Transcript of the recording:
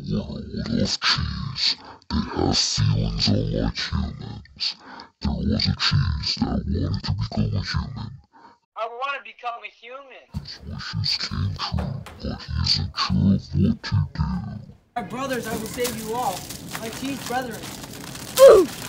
world cheese that have feelings unlike humans. There was a cheese that wanted to become a human. I want to become a human. His wishes came true, but he isn't sure of what to do. My brothers, I will save you all. My cheese brethren. Ooh.